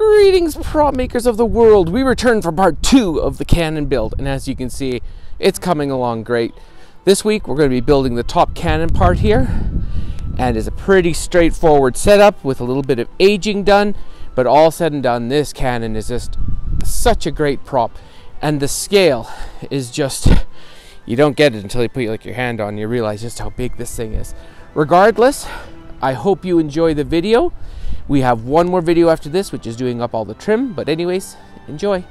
Greetings, prop makers of the world. We return for part two of the cannon build, and as you can see, it's coming along great. This week, we're going to be building the top cannon part here, and it's a pretty straightforward setup with a little bit of aging done, but all said and done, this cannon is just such a great prop, and the scale is just, you don't get it until you put like your hand on, you realize just how big this thing is. Regardless, I hope you enjoy the video. We have one more video after this, which is doing up all the trim. But anyways, enjoy.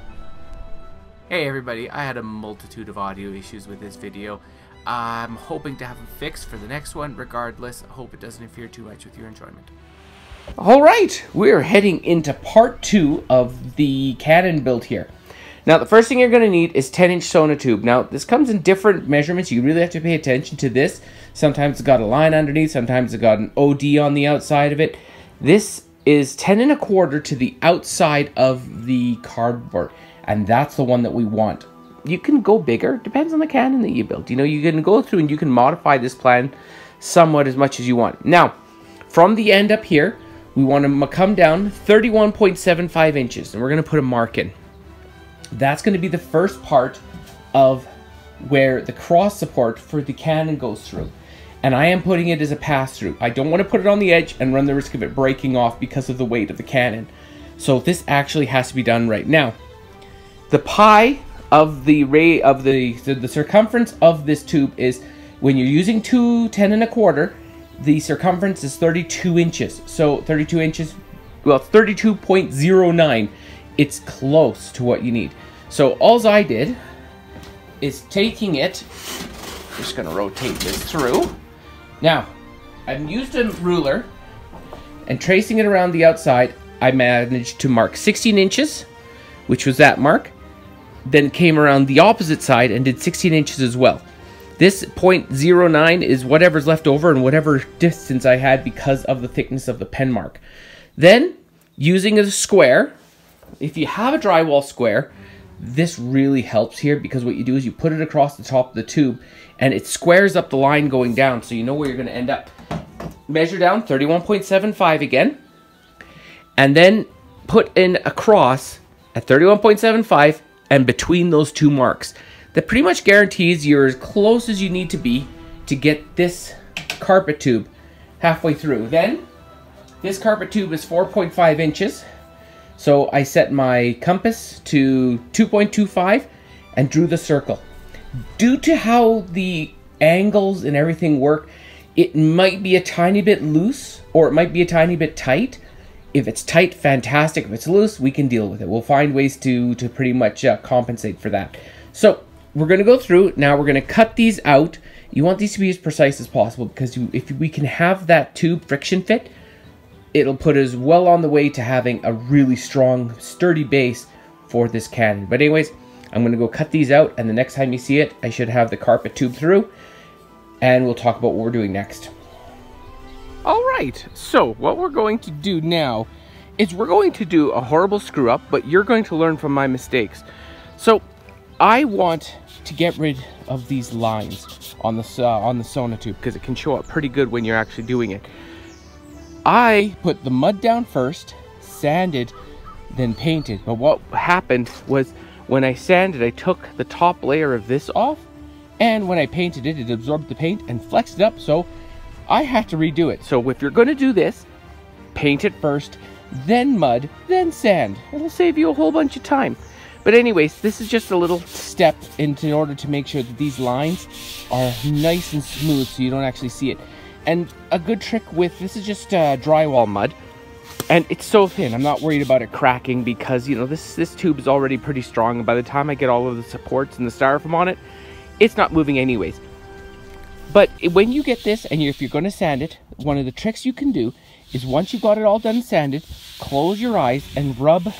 Hey everybody, I had a multitude of audio issues with this video. I'm hoping to have them fixed for the next one. Regardless, I hope it doesn't interfere too much with your enjoyment. All right, we're heading into part two of the Cannon build here. Now, the first thing you're going to need is 10-inch sonotube. Now, this comes in different measurements. You really have to pay attention to this. Sometimes it's got a line underneath. Sometimes it's got an OD on the outside of it. This is 10 and a quarter to the outside of the cardboard. And that's the one that we want. You can go bigger, depends on the cannon that you build. You know, you can go through and you can modify this plan somewhat as much as you want. Now, from the end up here, we want to come down 31.75 inches. And we're going to put a mark in. That's going to be the first part of where the cross support for the cannon goes through and I am putting it as a pass-through. I don't want to put it on the edge and run the risk of it breaking off because of the weight of the cannon. So this actually has to be done right now. The pi of the ray of the, the, the circumference of this tube is when you're using two 10 and a quarter, the circumference is 32 inches. So 32 inches, well, 32.09. It's close to what you need. So alls I did is taking it, just gonna rotate this through. Now, I've used a ruler and tracing it around the outside, I managed to mark 16 inches, which was that mark. Then came around the opposite side and did 16 inches as well. This 0.09 is whatever's left over and whatever distance I had because of the thickness of the pen mark. Then, using a square, if you have a drywall square, this really helps here because what you do is you put it across the top of the tube and it squares up the line going down so you know where you're going to end up. Measure down 31.75 again, and then put in a cross at 31.75 and between those two marks. That pretty much guarantees you're as close as you need to be to get this carpet tube halfway through. Then, this carpet tube is 4.5 inches, so I set my compass to 2.25 and drew the circle due to how the angles and everything work, it might be a tiny bit loose or it might be a tiny bit tight. If it's tight, fantastic. If it's loose, we can deal with it. We'll find ways to, to pretty much uh, compensate for that. So we're going to go through. Now we're going to cut these out. You want these to be as precise as possible because if we can have that tube friction fit, it'll put us well on the way to having a really strong, sturdy base for this cannon. But anyways, I'm going to go cut these out, and the next time you see it, I should have the carpet tube through, and we'll talk about what we're doing next. All right, so what we're going to do now is we're going to do a horrible screw up, but you're going to learn from my mistakes. So I want to get rid of these lines on the, uh, on the sonotube because it can show up pretty good when you're actually doing it. I put the mud down first, sanded, then painted. But what happened was when I sanded, I took the top layer of this off, and when I painted it, it absorbed the paint and flexed it up, so I had to redo it. So if you're gonna do this, paint it first, then mud, then sand. It'll save you a whole bunch of time. But anyways, this is just a little step in order to make sure that these lines are nice and smooth so you don't actually see it. And a good trick with, this is just uh, drywall mud. And it's so thin, I'm not worried about it cracking because, you know, this, this tube is already pretty strong. And by the time I get all of the supports and the styrofoam on it, it's not moving anyways. But when you get this, and if you're going to sand it, one of the tricks you can do is once you've got it all done sanded, close your eyes and rub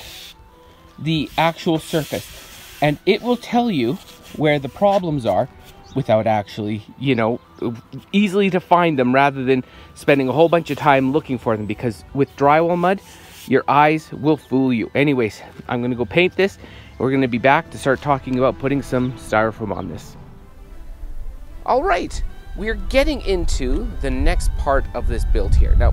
the actual surface. And it will tell you where the problems are without actually, you know, easily to find them rather than spending a whole bunch of time looking for them because with drywall mud, your eyes will fool you. Anyways, I'm gonna go paint this. We're gonna be back to start talking about putting some styrofoam on this. All right, we're getting into the next part of this build here. Now,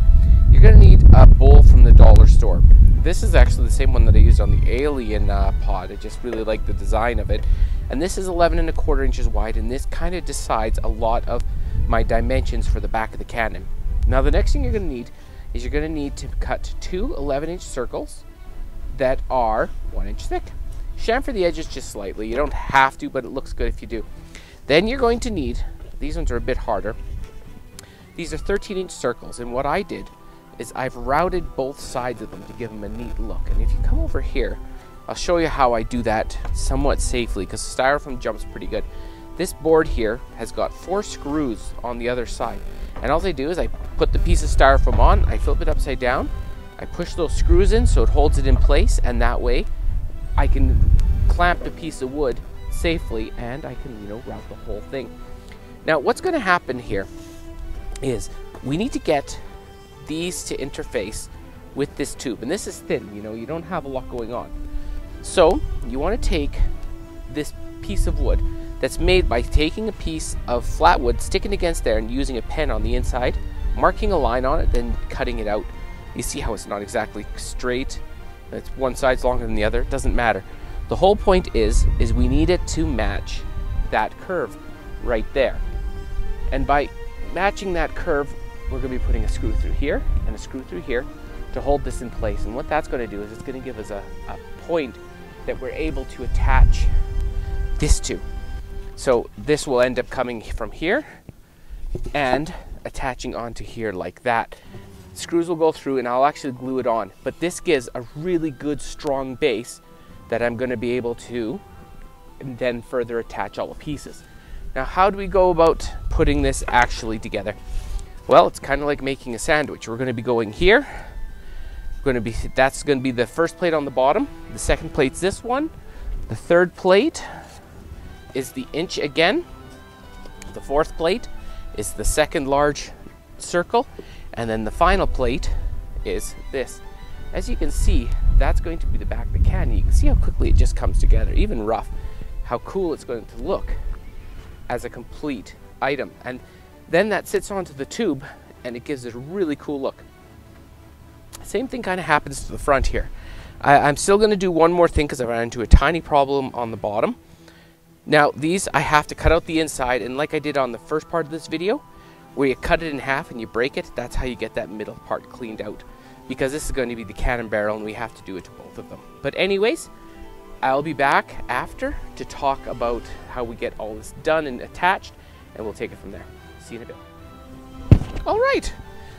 you're gonna need a bowl from the dollar store. This is actually the same one that I used on the Alien uh, pod. I just really like the design of it. And this is 11 and a quarter inches wide, and this kind of decides a lot of my dimensions for the back of the cannon. Now the next thing you're going to need is you're going to need to cut two 11 inch circles that are one inch thick. Chamfer the edges just slightly. You don't have to, but it looks good if you do. Then you're going to need, these ones are a bit harder. These are 13 inch circles, and what I did is I've routed both sides of them to give them a neat look. And if you come over here, I'll show you how I do that somewhat safely because styrofoam jumps pretty good. This board here has got four screws on the other side. And all I do is I put the piece of styrofoam on, I flip it upside down, I push those screws in so it holds it in place, and that way I can clamp the piece of wood safely and I can, you know, route the whole thing. Now, what's going to happen here is we need to get these to interface with this tube. And this is thin, you know, you don't have a lot going on. So you want to take this piece of wood that's made by taking a piece of flat wood, sticking against there and using a pen on the inside, marking a line on it, then cutting it out. You see how it's not exactly straight. It's one side's longer than the other, it doesn't matter. The whole point is, is we need it to match that curve right there. And by matching that curve, we're going to be putting a screw through here and a screw through here to hold this in place. And what that's going to do is it's going to give us a, a point that we're able to attach this to. So this will end up coming from here and attaching onto here like that. Screws will go through and I'll actually glue it on. But this gives a really good strong base that I'm going to be able to then further attach all the pieces. Now how do we go about putting this actually together? Well, it's kind of like making a sandwich. We're going to be going here. We're going to be that's going to be the first plate on the bottom. The second plate's this one. The third plate is the inch again. The fourth plate is the second large circle. And then the final plate is this. As you can see, that's going to be the back of the can. You can see how quickly it just comes together, even rough, how cool it's going to look as a complete item. And then that sits onto the tube and it gives it a really cool look. Same thing kind of happens to the front here. I, am still going to do one more thing because I ran into a tiny problem on the bottom. Now these I have to cut out the inside and like I did on the first part of this video, where you cut it in half and you break it, that's how you get that middle part cleaned out. Because this is going to be the cannon barrel and we have to do it to both of them. But anyways, I'll be back after to talk about how we get all this done and attached and we'll take it from there. See you in a bit. All right,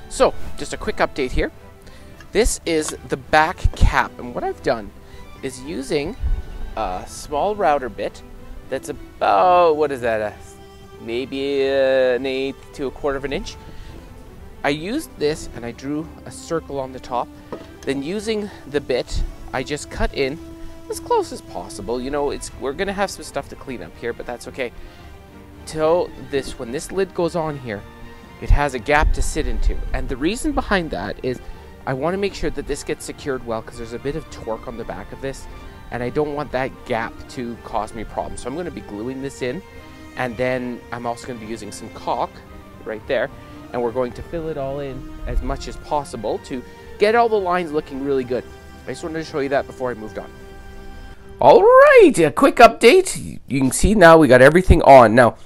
so just a quick update here. This is the back cap, and what I've done is using a small router bit that's about, what is that, a, maybe an eighth to a quarter of an inch. I used this and I drew a circle on the top. Then using the bit, I just cut in as close as possible. You know, it's we're gonna have some stuff to clean up here, but that's okay till this, when this lid goes on here, it has a gap to sit into. And the reason behind that is I want to make sure that this gets secured well because there's a bit of torque on the back of this and I don't want that gap to cause me problems. So I'm going to be gluing this in and then I'm also going to be using some caulk right there and we're going to fill it all in as much as possible to get all the lines looking really good. I just wanted to show you that before I moved on. All right, a quick update. You can see now we got everything on. Now,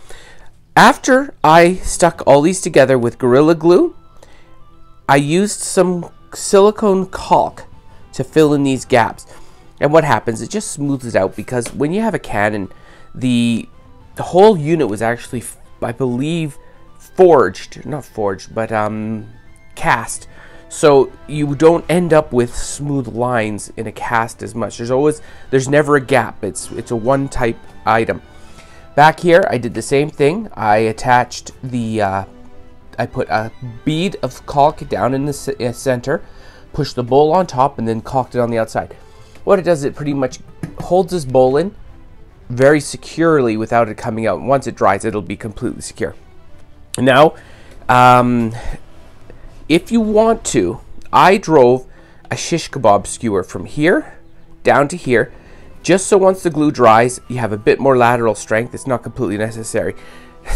after I stuck all these together with Gorilla Glue, I used some silicone caulk to fill in these gaps. And what happens, it just smooths it out because when you have a cannon, the, the whole unit was actually, I believe, forged, not forged, but um, cast. So you don't end up with smooth lines in a cast as much. There's always, there's never a gap. It's, it's a one type item. Back here, I did the same thing. I attached the, uh, I put a bead of caulk down in the uh, center, pushed the bowl on top, and then caulked it on the outside. What it does, it pretty much holds this bowl in very securely without it coming out. Once it dries, it'll be completely secure. Now, um, if you want to, I drove a shish kebab skewer from here down to here just so once the glue dries, you have a bit more lateral strength. It's not completely necessary.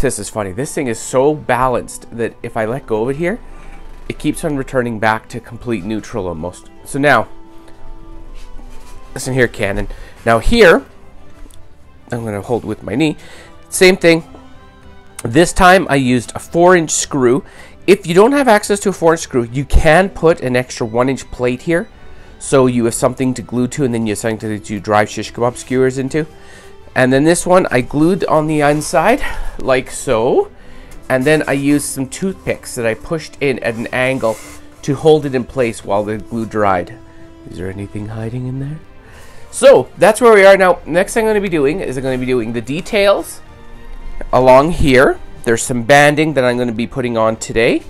This is funny. This thing is so balanced that if I let go of it here, it keeps on returning back to complete neutral almost. So now, listen here, Cannon. Now here, I'm going to hold with my knee. Same thing. This time I used a 4-inch screw. If you don't have access to a 4-inch screw, you can put an extra 1-inch plate here. So you have something to glue to and then you have something to, drive shish kebab skewers into. And then this one I glued on the inside, like so. And then I used some toothpicks that I pushed in at an angle to hold it in place while the glue dried. Is there anything hiding in there? So, that's where we are now. Next thing I'm going to be doing is I'm going to be doing the details along here. There's some banding that I'm going to be putting on today.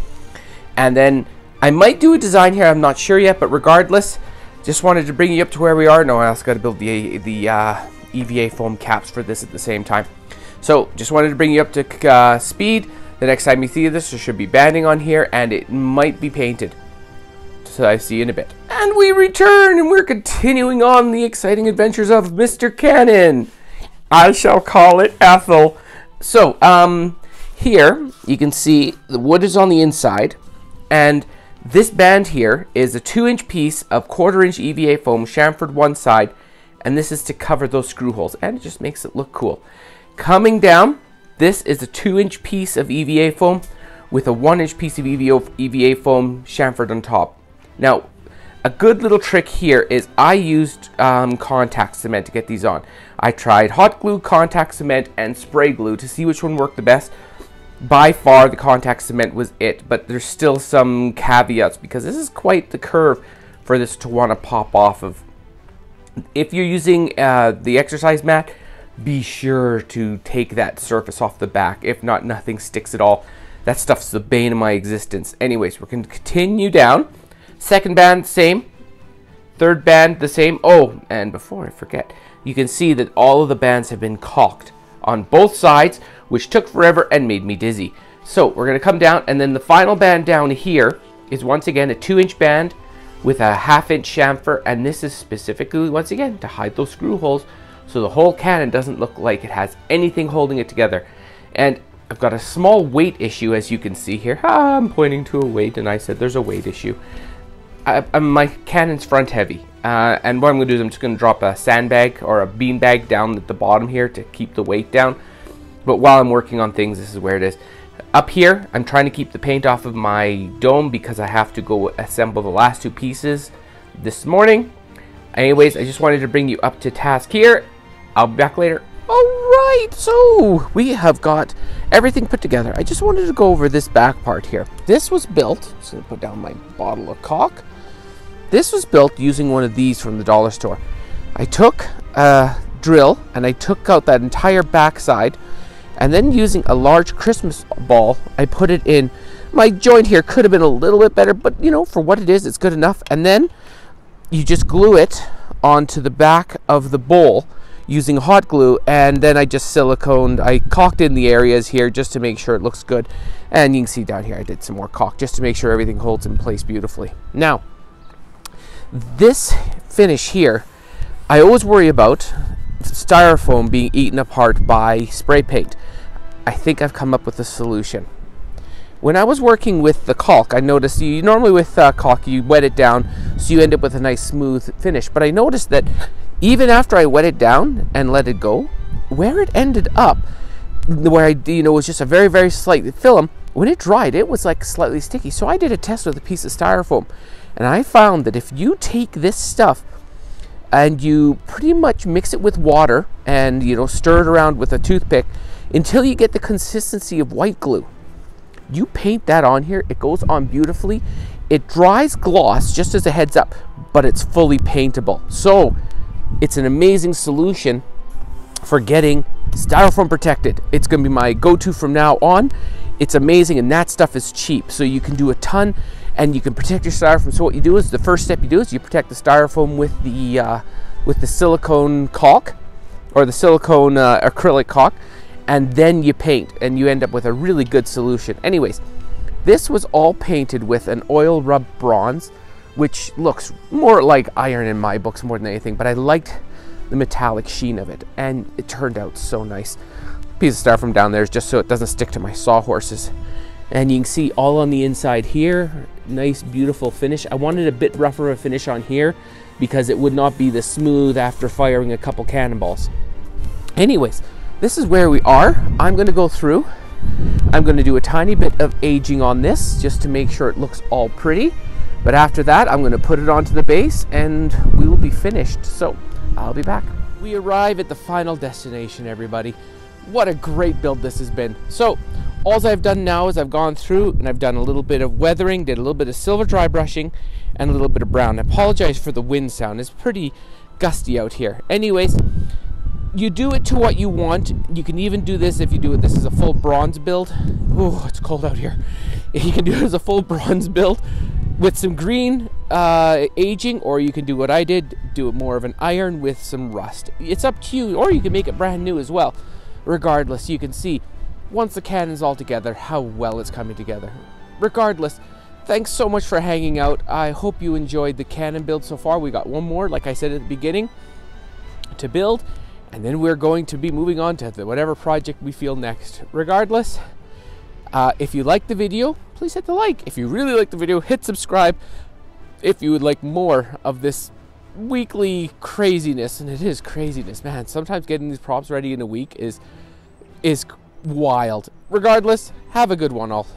And then I might do a design here. I'm not sure yet, but regardless, just wanted to bring you up to where we are. No, I also got to build the, the uh, EVA foam caps for this at the same time. So, just wanted to bring you up to uh, speed. The next time you see this, there should be banding on here, and it might be painted. So I see you in a bit. And we return, and we're continuing on the exciting adventures of Mr. Cannon. I shall call it Ethel. So, um, here you can see the wood is on the inside, and this band here is a two-inch piece of quarter-inch EVA foam chamfered one side, and this is to cover those screw holes, and it just makes it look cool. Coming down, this is a 2-inch piece of EVA foam with a 1-inch piece of EVA foam chamfered on top. Now, a good little trick here is I used um, contact cement to get these on. I tried hot glue, contact cement, and spray glue to see which one worked the best. By far, the contact cement was it, but there's still some caveats because this is quite the curve for this to want to pop off of. If you're using uh, the exercise mat, be sure to take that surface off the back. If not, nothing sticks at all. That stuff's the bane of my existence. Anyways, we're going to continue down. Second band, same. Third band, the same. Oh, and before I forget, you can see that all of the bands have been caulked on both sides, which took forever and made me dizzy. So we're going to come down, and then the final band down here is once again a 2-inch band with a half-inch chamfer, and this is specifically, once again, to hide those screw holes so the whole cannon doesn't look like it has anything holding it together. And I've got a small weight issue as you can see here. Ah, I'm pointing to a weight and I said there's a weight issue. I, I, my cannon's front heavy. Uh, and what I'm going to do is I'm just going to drop a sandbag or a beanbag down at the bottom here to keep the weight down. But while I'm working on things, this is where it is. Up here, I'm trying to keep the paint off of my dome because I have to go assemble the last two pieces this morning. Anyways, I just wanted to bring you up to task here I'll be back later. Alright, so we have got everything put together. I just wanted to go over this back part here. This was built, just gonna put down my bottle of caulk. This was built using one of these from the dollar store. I took a drill and I took out that entire backside and then using a large Christmas ball, I put it in. My joint here could have been a little bit better, but you know, for what it is, it's good enough. And then you just glue it onto the back of the bowl using hot glue and then I just siliconed I caulked in the areas here just to make sure it looks good and you can see down here I did some more caulk just to make sure everything holds in place beautifully now this finish here I always worry about styrofoam being eaten apart by spray paint I think I've come up with a solution when I was working with the caulk, I noticed you normally with uh, caulk you wet it down so you end up with a nice smooth finish. But I noticed that even after I wet it down and let it go, where it ended up, where I, you know, was just a very, very slight film, when it dried, it was like slightly sticky. So I did a test with a piece of styrofoam, and I found that if you take this stuff and you pretty much mix it with water and, you know, stir it around with a toothpick until you get the consistency of white glue, you paint that on here, it goes on beautifully. It dries gloss, just as a heads up, but it's fully paintable. So it's an amazing solution for getting styrofoam protected. It's to be my go-to from now on. It's amazing and that stuff is cheap. So you can do a ton and you can protect your styrofoam. So what you do is the first step you do is you protect the styrofoam with the uh, with the silicone caulk or the silicone uh, acrylic caulk and then you paint and you end up with a really good solution. Anyways, this was all painted with an oil rub bronze which looks more like iron in my books more than anything, but I liked the metallic sheen of it, and it turned out so nice. Piece of styrofoam down there is just so it doesn't stick to my sawhorses. And you can see all on the inside here, nice beautiful finish. I wanted a bit rougher of a finish on here because it would not be the smooth after firing a couple cannonballs. Anyways, this is where we are. I'm gonna go through. I'm gonna do a tiny bit of aging on this just to make sure it looks all pretty. But after that, I'm gonna put it onto the base and we will be finished. So I'll be back. We arrive at the final destination, everybody. What a great build this has been. So all I've done now is I've gone through and I've done a little bit of weathering, did a little bit of silver dry brushing, and a little bit of brown. I apologize for the wind sound. It's pretty gusty out here. Anyways, you do it to what you want. You can even do this if you do it. This is a full bronze build. Oh, it's cold out here. You can do it as a full bronze build with some green uh, aging, or you can do what I did, do it more of an iron with some rust. It's up to you, or you can make it brand new as well. Regardless, you can see once the cannon's all together how well it's coming together. Regardless, thanks so much for hanging out. I hope you enjoyed the cannon build so far. We got one more, like I said at the beginning, to build, and then we're going to be moving on to whatever project we feel next. Regardless, uh, if you liked the video, please hit the like. If you really like the video, hit subscribe. If you would like more of this weekly craziness, and it is craziness, man. Sometimes getting these props ready in a week is is wild. Regardless, have a good one all.